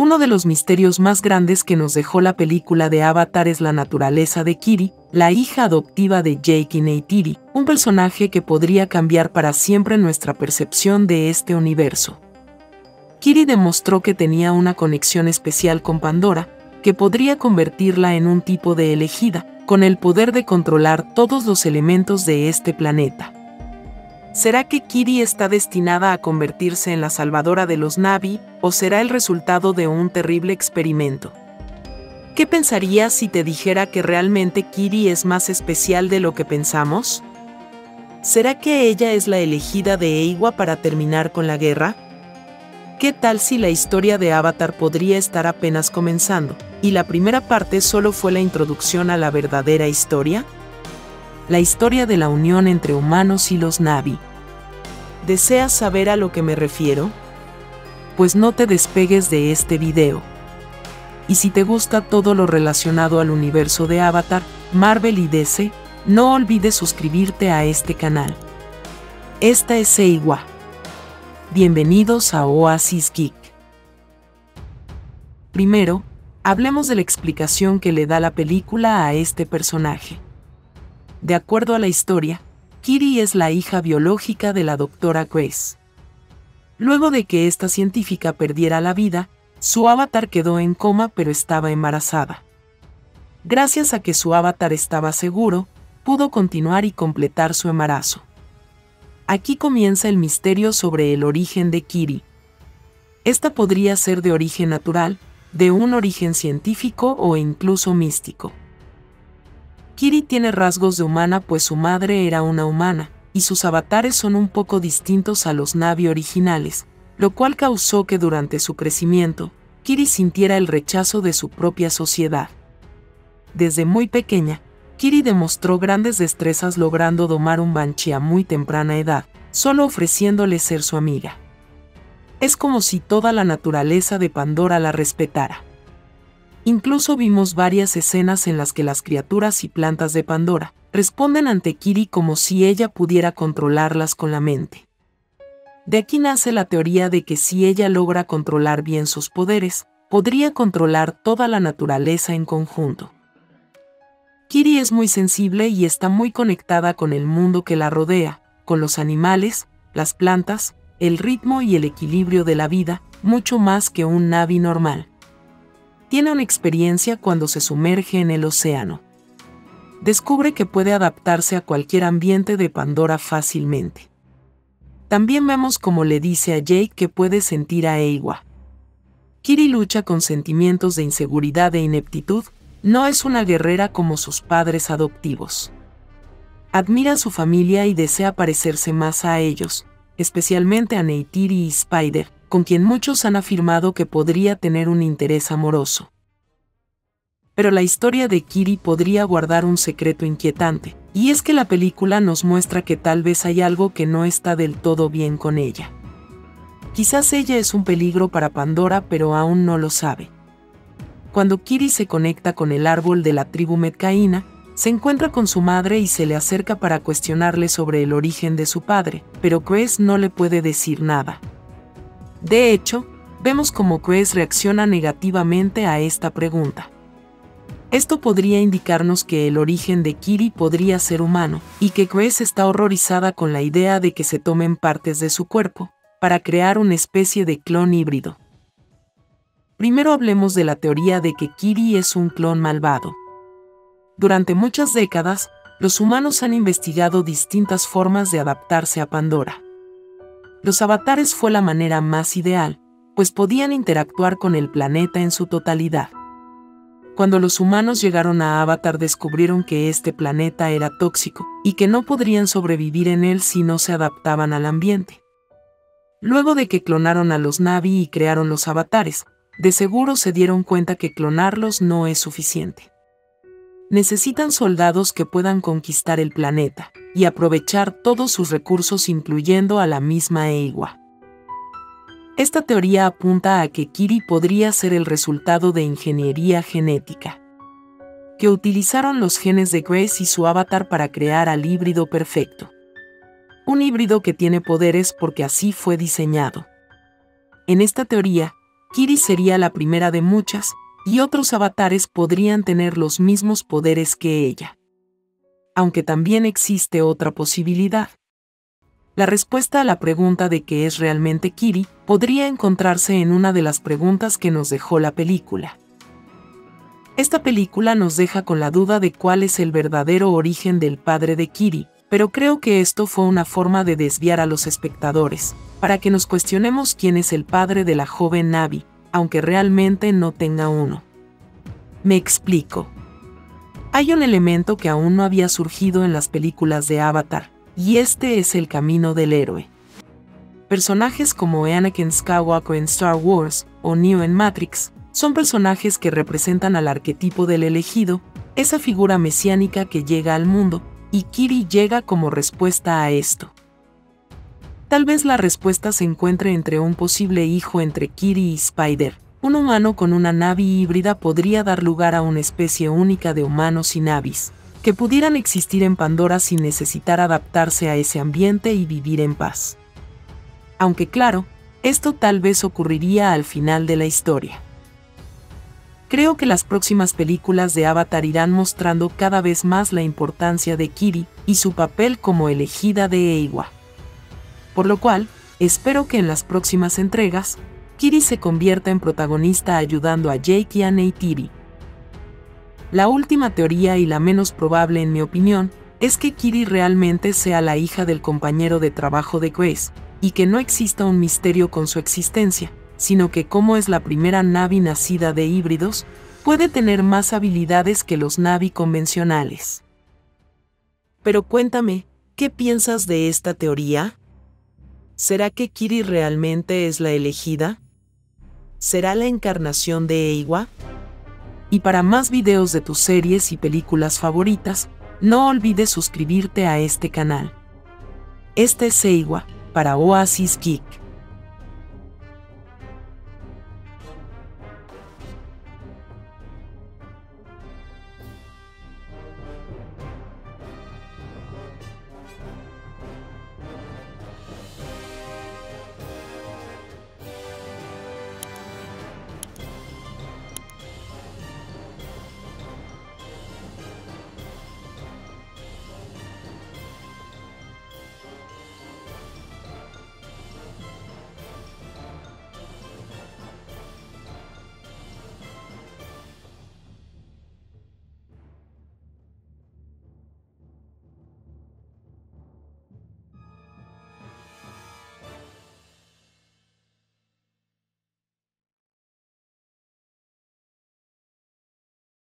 Uno de los misterios más grandes que nos dejó la película de Avatar es la naturaleza de Kiri, la hija adoptiva de Jake Neytiri, un personaje que podría cambiar para siempre nuestra percepción de este universo. Kiri demostró que tenía una conexión especial con Pandora, que podría convertirla en un tipo de elegida, con el poder de controlar todos los elementos de este planeta. ¿Será que Kiri está destinada a convertirse en la salvadora de los Navi o será el resultado de un terrible experimento? ¿Qué pensarías si te dijera que realmente Kiri es más especial de lo que pensamos? ¿Será que ella es la elegida de Eiwa para terminar con la guerra? ¿Qué tal si la historia de Avatar podría estar apenas comenzando, y la primera parte solo fue la introducción a la verdadera historia? La historia de la unión entre humanos y los Navi. ¿Deseas saber a lo que me refiero? Pues no te despegues de este video. Y si te gusta todo lo relacionado al universo de Avatar, Marvel y DC, no olvides suscribirte a este canal. Esta es Eiwa. Bienvenidos a Oasis Geek. Primero, hablemos de la explicación que le da la película a este personaje. De acuerdo a la historia, Kiri es la hija biológica de la doctora Grace. Luego de que esta científica perdiera la vida, su avatar quedó en coma pero estaba embarazada. Gracias a que su avatar estaba seguro, pudo continuar y completar su embarazo. Aquí comienza el misterio sobre el origen de Kiri. Esta podría ser de origen natural, de un origen científico o incluso místico. Kiri tiene rasgos de humana pues su madre era una humana, y sus avatares son un poco distintos a los Navi originales, lo cual causó que durante su crecimiento, Kiri sintiera el rechazo de su propia sociedad. Desde muy pequeña, Kiri demostró grandes destrezas logrando domar un banshee a muy temprana edad, solo ofreciéndole ser su amiga. Es como si toda la naturaleza de Pandora la respetara. Incluso vimos varias escenas en las que las criaturas y plantas de Pandora responden ante Kiri como si ella pudiera controlarlas con la mente. De aquí nace la teoría de que si ella logra controlar bien sus poderes, podría controlar toda la naturaleza en conjunto. Kiri es muy sensible y está muy conectada con el mundo que la rodea, con los animales, las plantas, el ritmo y el equilibrio de la vida, mucho más que un Navi normal tiene una experiencia cuando se sumerge en el océano. Descubre que puede adaptarse a cualquier ambiente de Pandora fácilmente. También vemos como le dice a Jake que puede sentir a Eiwa. Kiri lucha con sentimientos de inseguridad e ineptitud, no es una guerrera como sus padres adoptivos. Admira a su familia y desea parecerse más a ellos, especialmente a Neytiri y Spider, con quien muchos han afirmado que podría tener un interés amoroso. Pero la historia de Kiri podría guardar un secreto inquietante, y es que la película nos muestra que tal vez hay algo que no está del todo bien con ella. Quizás ella es un peligro para Pandora, pero aún no lo sabe. Cuando Kiri se conecta con el árbol de la tribu Metcaína, se encuentra con su madre y se le acerca para cuestionarle sobre el origen de su padre, pero Chris no le puede decir nada. De hecho, vemos cómo Cress reacciona negativamente a esta pregunta. Esto podría indicarnos que el origen de Kiri podría ser humano, y que Cress está horrorizada con la idea de que se tomen partes de su cuerpo, para crear una especie de clon híbrido. Primero hablemos de la teoría de que Kiri es un clon malvado. Durante muchas décadas, los humanos han investigado distintas formas de adaptarse a Pandora. Los avatares fue la manera más ideal, pues podían interactuar con el planeta en su totalidad. Cuando los humanos llegaron a Avatar descubrieron que este planeta era tóxico y que no podrían sobrevivir en él si no se adaptaban al ambiente. Luego de que clonaron a los Navi y crearon los avatares, de seguro se dieron cuenta que clonarlos no es suficiente. Necesitan soldados que puedan conquistar el planeta, y aprovechar todos sus recursos incluyendo a la misma Eiwa. Esta teoría apunta a que Kiri podría ser el resultado de ingeniería genética, que utilizaron los genes de Grace y su avatar para crear al híbrido perfecto. Un híbrido que tiene poderes porque así fue diseñado. En esta teoría, Kiri sería la primera de muchas, y otros avatares podrían tener los mismos poderes que ella. Aunque también existe otra posibilidad. La respuesta a la pregunta de qué es realmente Kiri podría encontrarse en una de las preguntas que nos dejó la película. Esta película nos deja con la duda de cuál es el verdadero origen del padre de Kiri, pero creo que esto fue una forma de desviar a los espectadores, para que nos cuestionemos quién es el padre de la joven Navi, aunque realmente no tenga uno. Me explico. Hay un elemento que aún no había surgido en las películas de Avatar, y este es el camino del héroe. Personajes como Anakin Skywalker en Star Wars o Neo en Matrix son personajes que representan al arquetipo del elegido, esa figura mesiánica que llega al mundo, y Kiri llega como respuesta a esto. Tal vez la respuesta se encuentre entre un posible hijo entre Kiri y Spider. Un humano con una Navi híbrida podría dar lugar a una especie única de humanos y navis, que pudieran existir en Pandora sin necesitar adaptarse a ese ambiente y vivir en paz. Aunque claro, esto tal vez ocurriría al final de la historia. Creo que las próximas películas de Avatar irán mostrando cada vez más la importancia de Kiri y su papel como elegida de Eiwa. Por lo cual, espero que en las próximas entregas, Kiri se convierta en protagonista ayudando a Jake y a Neytiri. La última teoría y la menos probable en mi opinión, es que Kiri realmente sea la hija del compañero de trabajo de Grace, y que no exista un misterio con su existencia, sino que como es la primera Navi nacida de híbridos, puede tener más habilidades que los Navi convencionales. Pero cuéntame, ¿qué piensas de esta teoría? ¿Será que Kiri realmente es la elegida? ¿Será la encarnación de Eiwa? Y para más videos de tus series y películas favoritas, no olvides suscribirte a este canal. Este es Eiwa, para Oasis Geek.